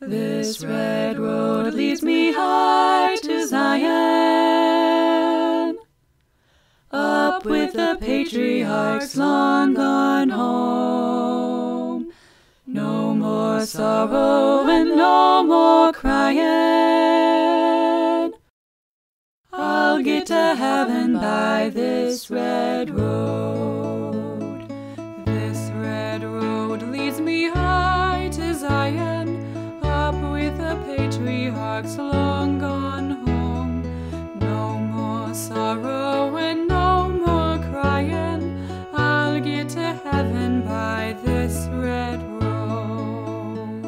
This red road leads me high to Zion, up with the patriarchs long gone home. No more sorrow and no more crying. I'll get to heaven by this red road. Long gone home. No more sorrow and no more crying. I'll get to heaven by this red road.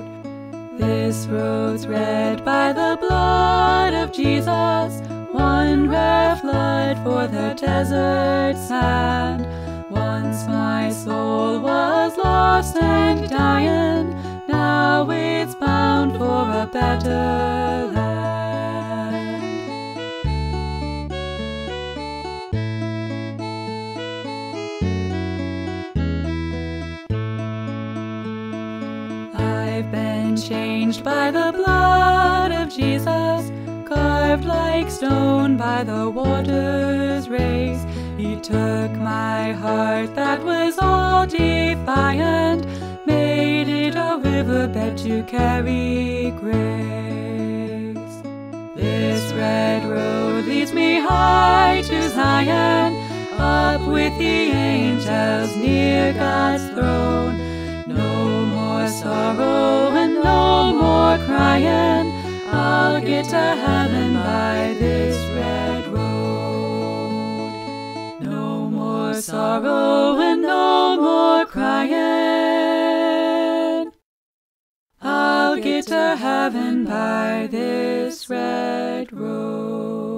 This road's red by the blood of Jesus, one rare flood for the desert sand. Once my soul was lost and dying, now it's bound for a better I've been changed by the blood of Jesus, carved like stone by the water's race. He took my heart that was all defiant, made it a riverbed to carry grace. This red road leads me high to Zion, up with the angels Get to heaven by this red road. No more sorrow and no more crying. I'll get to heaven by this red road.